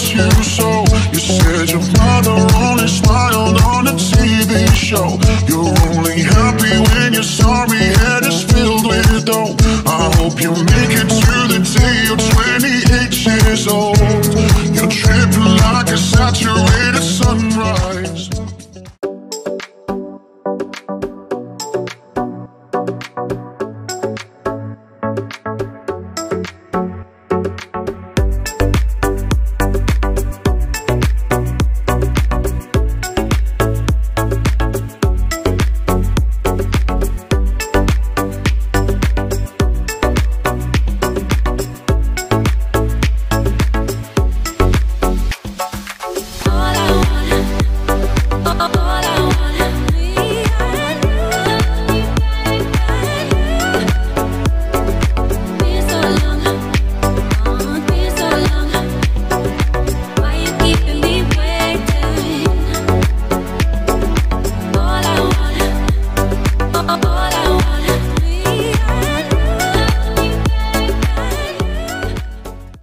loves you so. You said your mother only smiled on a TV show. You're only happy when your sorry head is filled with dough. I hope you all I